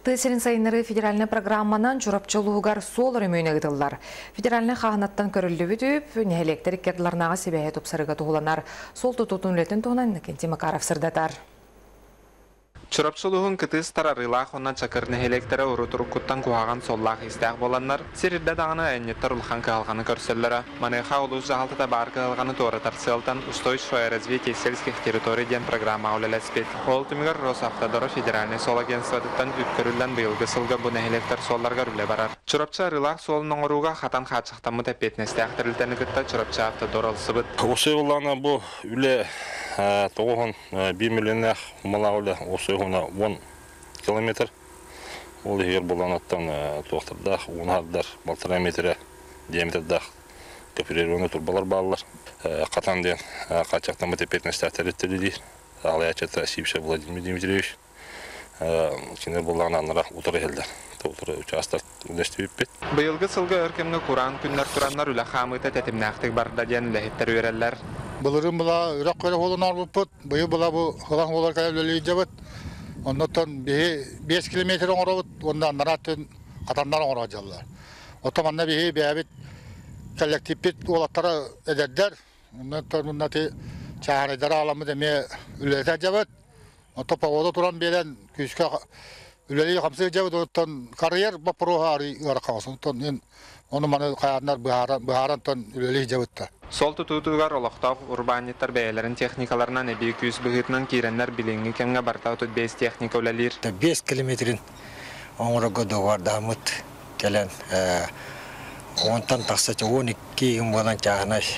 Тыйсерин сайыннары федеральный программанан журапчылуугар сол өрөмөйне гытыллар. Федеральный хағанаттан көрілді бүтіп, нәхелектер керділарнаға себәйе топсарыға туғыланар. Сол тұтутун үлетін туғынан Кенти Макаров сырдатар. Чурапчылуғын кытыс тарарылақ онна чакырны хелектері урутурук куттан куһаган соллах истәк боланнар, сиридде дағаны әннеттер улхан кығалғаны көрсөллері. Манеха улус жағалтыда бар кығалғаны торы тарсылтан устойчивое развитие сельских территорий ден программа улелеспет. Ол түмігер Росавтодоры федеральный сол агентстводыттан үткөрүллән быйылгы сылга бу нәхелектер солларга рүле барар. Чурапча рылақ солының оруға хатан хатшақтамы тәпетнестәк тірілтәні кытта Чурапча автодор алсыбыт. Осы бу үле тоғын 1 миллионнақ малауылы осы ғына 10 километр. Ол егер боланаттан тоқтырдақ, онардар, полтора метрі диаметрдақ көпіреруіні турбалар балылар. Қатан ден қачақтан мұтепетіне стартар еттері дейір. Алы ачата Сипша Владимир Дмитриевич. Кинер болған аныра утыры елдер. Утыры участок үлестіп бет. Быйылгы сылга өркемге Куран күннәр тураннар үлә хамыта тәтимнәхтик барда ден ләһиттер үрәлләр. Былырым була үрәк көрә холын арбыппыт. Быйы була бу хылан холар кәләле җабыт. Оннан 5 километр оңробыт. Ондан наратын катандар оңра жаллар. Отаманна бихи бәбит коллективит олаттара эдердер. Оннан тормуннаты чаһарыдар аламы деме үләтә җабыт. Отопа ода туран белән күскә үләли хамсы җабыт оттан карьер бапрога ари яркасын. Оттан ен оны маны каяннар быһаран быһаран тон үләли җабытта. Сол тутутугар олохтоох урбаниттар бәяләрен техникаларынан эби күз быгытынан киреннер билинги кемге барта отут бес техника үләлир. 5 километрин оңрого довар дамыт келен онтан тақсача 12 ким болан чағанаш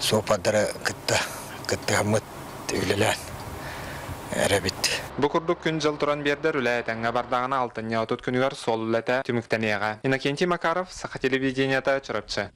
сопадары кытта кытта хамыт үлелән әрәбит. Бу курдук күн жыл туран бердер үлә тәңгә бардагына алтын отут күнүгар сол үләтә түмүктәнияга. Иннокентий Макаров, Саха телевиденията чырапчы.